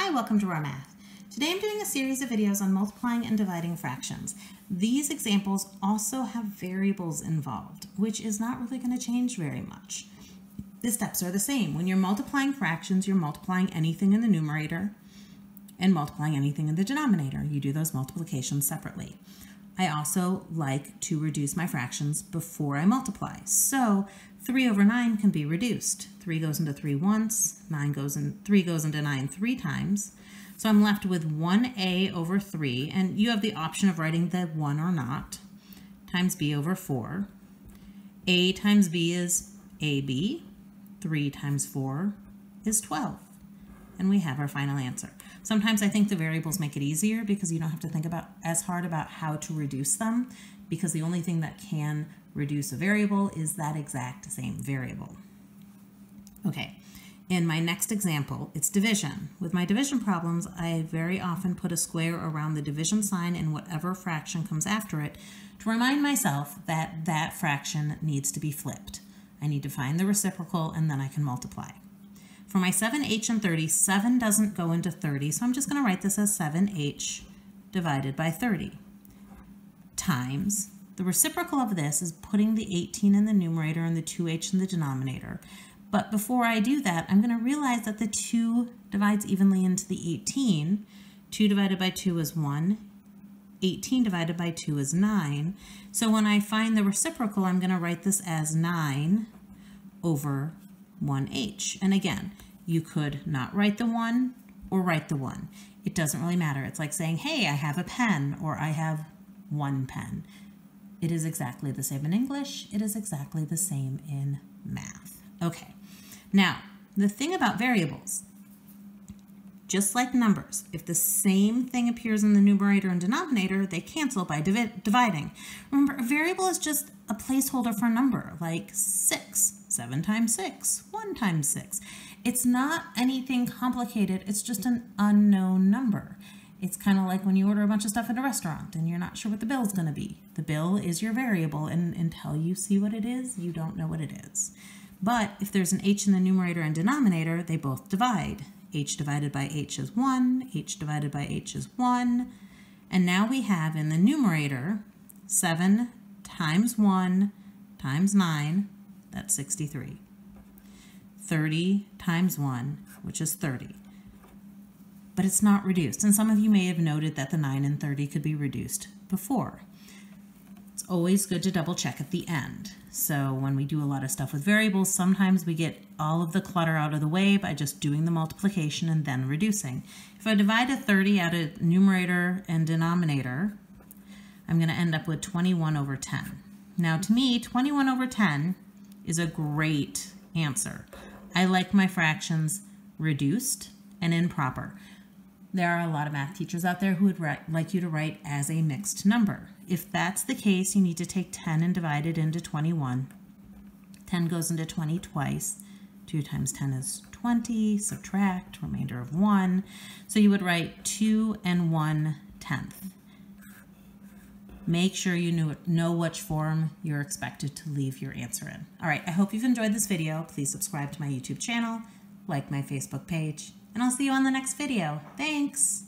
Hi, welcome to Rahr Math. Today I'm doing a series of videos on multiplying and dividing fractions. These examples also have variables involved, which is not really going to change very much. The steps are the same. When you're multiplying fractions, you're multiplying anything in the numerator and multiplying anything in the denominator. You do those multiplications separately. I also like to reduce my fractions before I multiply. So 3 over 9 can be reduced. 3 goes into 3 once, 9 goes in, 3 goes into 9 three times. So I'm left with 1a over 3, and you have the option of writing the 1 or not, times b over 4. a times b is ab. 3 times 4 is 12. And we have our final answer. Sometimes I think the variables make it easier because you don't have to think about as hard about how to reduce them because the only thing that can reduce a variable is that exact same variable. Okay, in my next example, it's division. With my division problems, I very often put a square around the division sign and whatever fraction comes after it to remind myself that that fraction needs to be flipped. I need to find the reciprocal and then I can multiply. For my 7h and 30, 7 doesn't go into 30, so I'm just going to write this as 7h divided by 30 times. The reciprocal of this is putting the 18 in the numerator and the 2h in the denominator. But before I do that, I'm going to realize that the 2 divides evenly into the 18. 2 divided by 2 is 1. 18 divided by 2 is 9. So when I find the reciprocal, I'm going to write this as 9 over 1h. And again, you could not write the 1 or write the 1. It doesn't really matter. It's like saying, hey, I have a pen or I have one pen. It is exactly the same in English. It is exactly the same in math. Okay, now the thing about variables, just like numbers, if the same thing appears in the numerator and denominator, they cancel by divi dividing. Remember, a variable is just a placeholder for a number, like 6. 7 times 6, 1 times 6. It's not anything complicated, it's just an unknown number. It's kind of like when you order a bunch of stuff at a restaurant and you're not sure what the bill is going to be. The bill is your variable, and until you see what it is, you don't know what it is. But if there's an h in the numerator and denominator, they both divide. H divided by h is 1, h divided by h is 1. And now we have in the numerator 7 times 1 times 9, that's 63. 30 times 1, which is 30 but it's not reduced. And some of you may have noted that the 9 and 30 could be reduced before. It's always good to double check at the end. So when we do a lot of stuff with variables, sometimes we get all of the clutter out of the way by just doing the multiplication and then reducing. If I divide a 30 out of numerator and denominator, I'm going to end up with 21 over 10. Now to me, 21 over 10 is a great answer. I like my fractions reduced and improper. There are a lot of math teachers out there who would write, like you to write as a mixed number. If that's the case, you need to take 10 and divide it into 21. 10 goes into 20 twice. 2 times 10 is 20, subtract, remainder of 1. So you would write 2 and 1 tenth. Make sure you know which form you're expected to leave your answer in. All right, I hope you've enjoyed this video. Please subscribe to my YouTube channel, like my Facebook page, and I'll see you on the next video. Thanks!